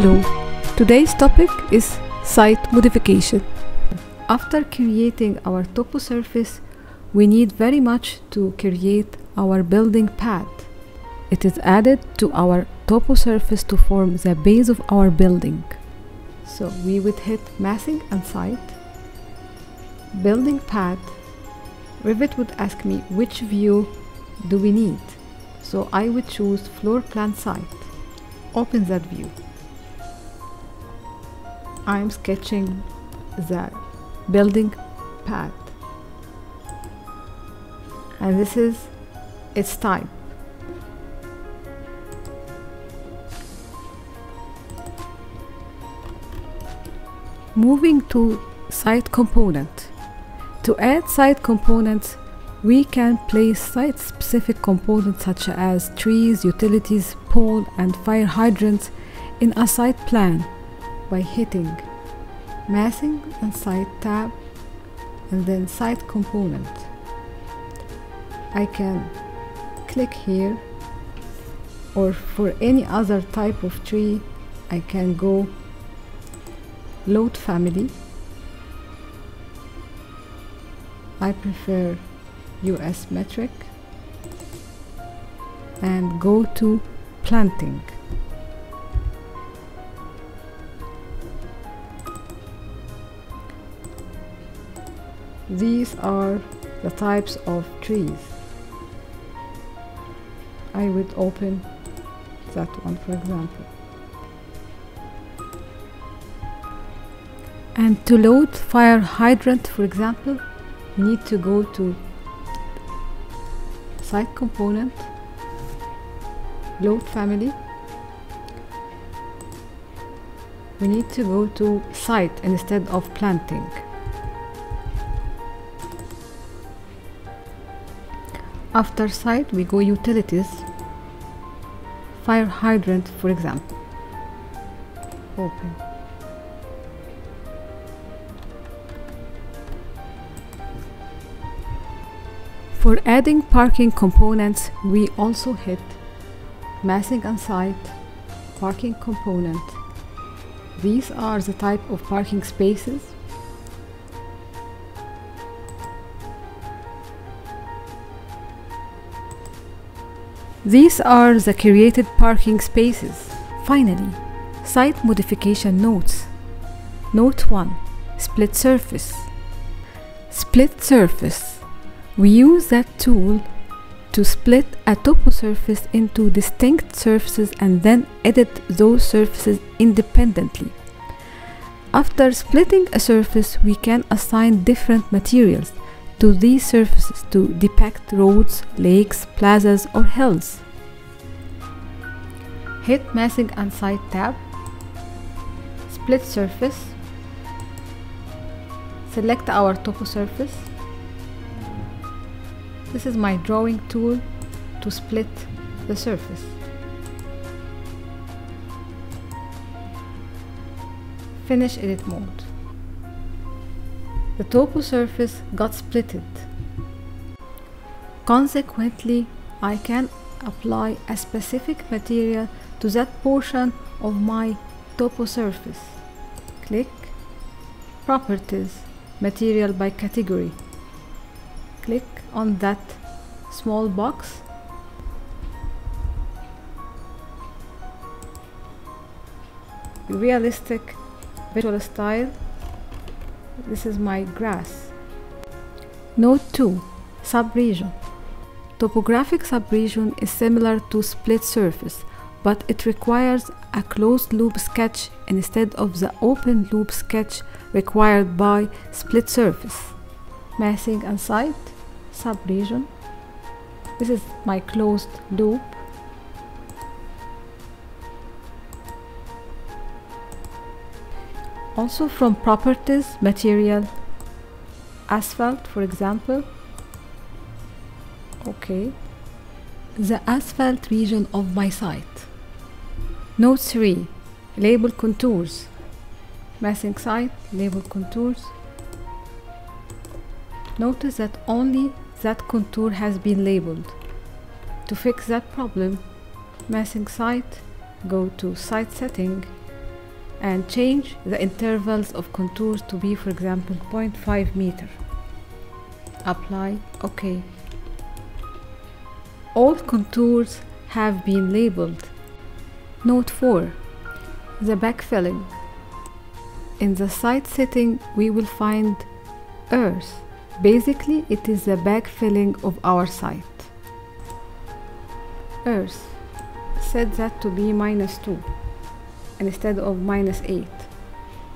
Hello, today's topic is site modification. After creating our topo surface, we need very much to create our building pad. It is added to our topo surface to form the base of our building. So we would hit massing and site, building pad. Revit would ask me which view do we need. So I would choose floor plan site. Open that view. I'm sketching the building pad and this is its type. Moving to site component. To add site components we can place site specific components such as trees utilities pole and fire hydrants in a site plan by hitting massing and site tab and then site component. I can click here or for any other type of tree I can go load family. I prefer US metric. And go to planting these are the types of trees. I would open that one for example. And to load fire hydrant for example you need to go to site component load family. We need to go to site instead of planting after site we go utilities fire hydrant for example. Open. For adding parking components we also hit massing on site parking component. These are the type of parking spaces These are the created parking spaces. Finally, site modification notes. Note 1 Split surface. Split surface. We use that tool to split a topo surface into distinct surfaces and then edit those surfaces independently. After splitting a surface, we can assign different materials to these surfaces to depict roads, lakes, plazas, or hills. Hit Massing and Site tab, split surface, select our topo surface. This is my drawing tool to split the surface. Finish edit mode the topo surface got splitted. Consequently, I can apply a specific material to that portion of my topo surface. Click Properties, Material by Category. Click on that small box. Realistic visual style this is my grass. Note 2 Subregion Topographic subregion is similar to split surface, but it requires a closed loop sketch instead of the open loop sketch required by split surface. Massing and site, subregion. This is my closed loop. Also from properties material asphalt for example. Okay. The asphalt region of my site. Note 3 label contours. Massing site label contours. Notice that only that contour has been labeled. To fix that problem massing site go to site setting and change the intervals of contours to be for example 0.5 meter. Apply OK. All contours have been labeled. Note 4 the backfilling. In the site setting we will find earth. Basically it is the backfilling of our site. Earth. Set that to be minus 2 instead of minus 8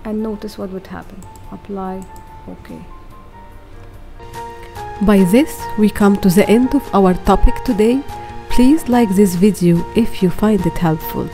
and notice what would happen. Apply ok by this we come to the end of our topic today. Please like this video if you find it helpful